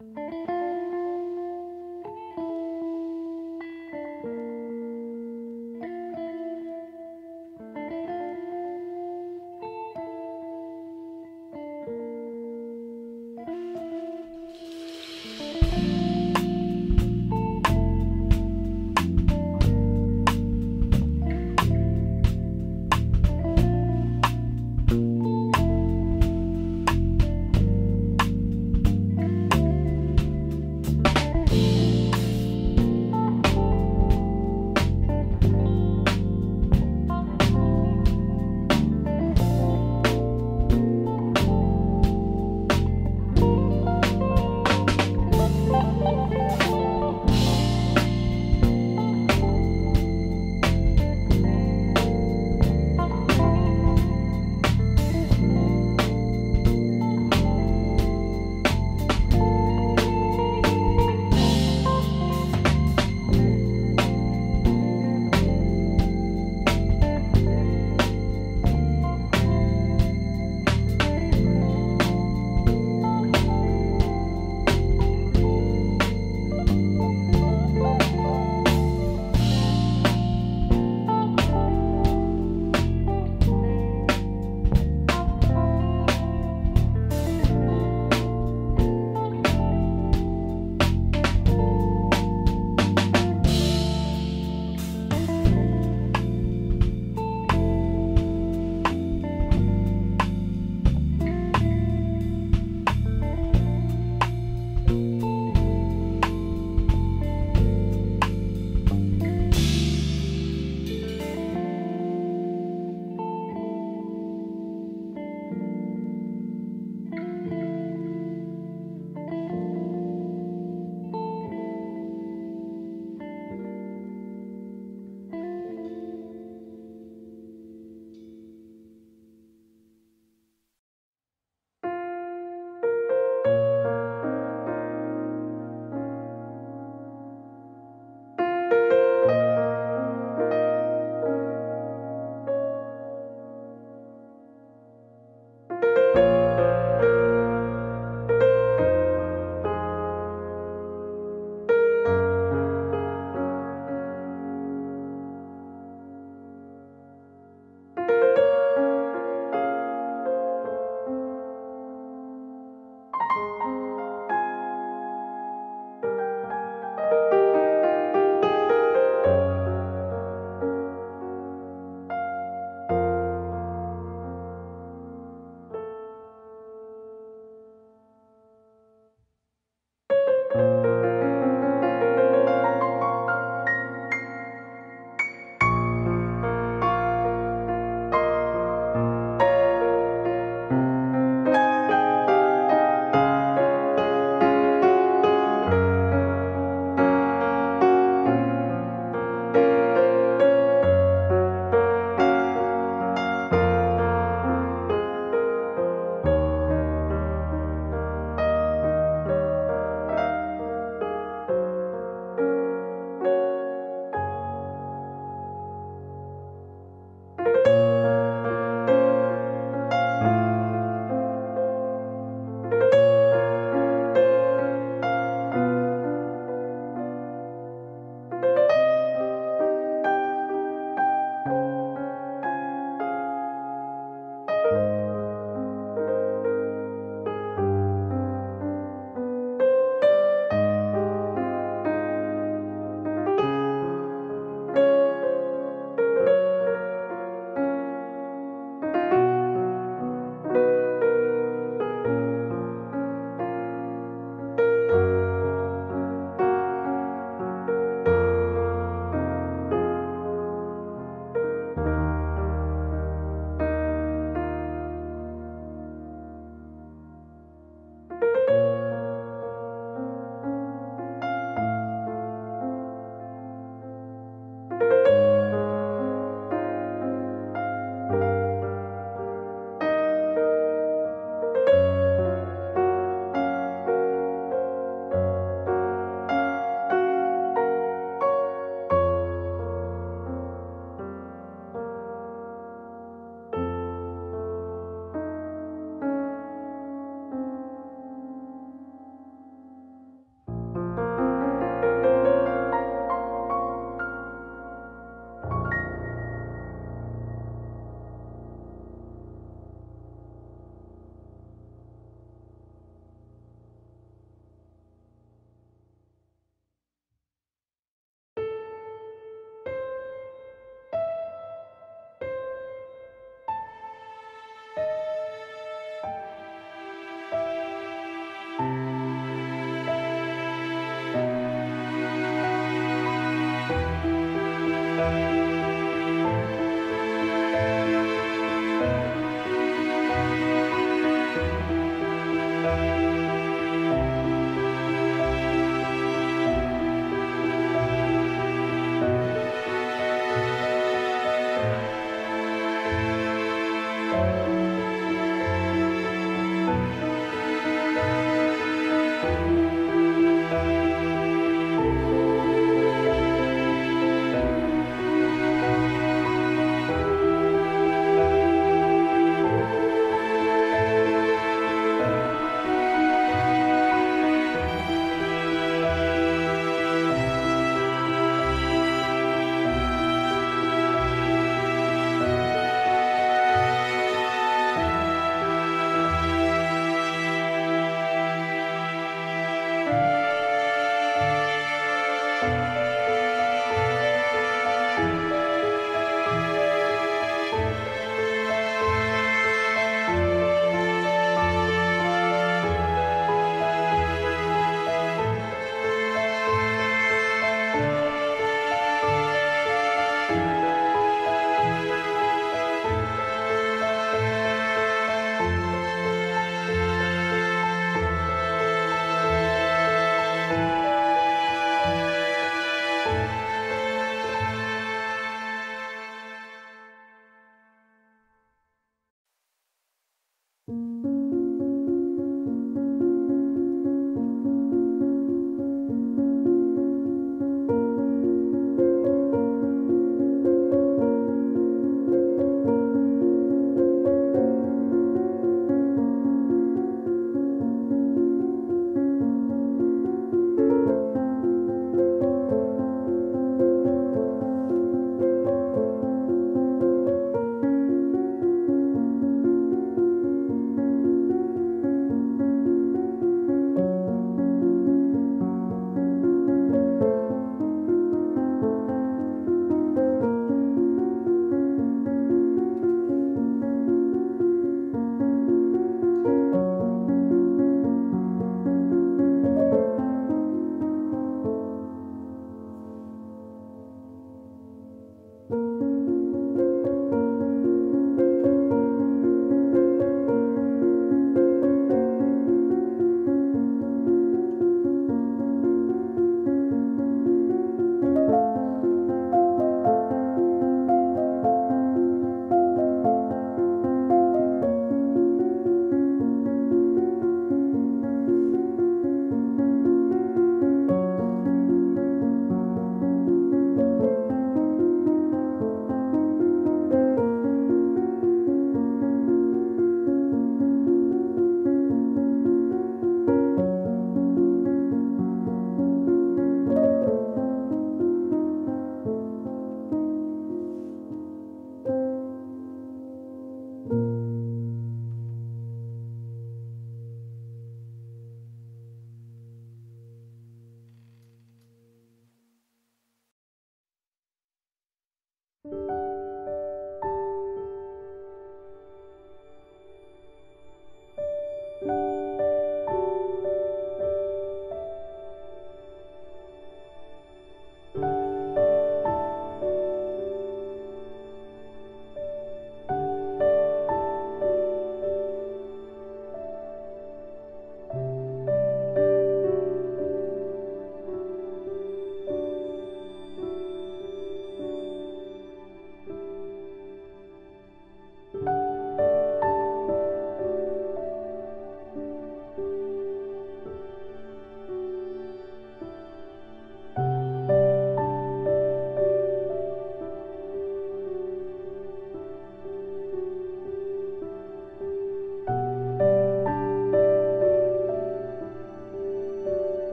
Música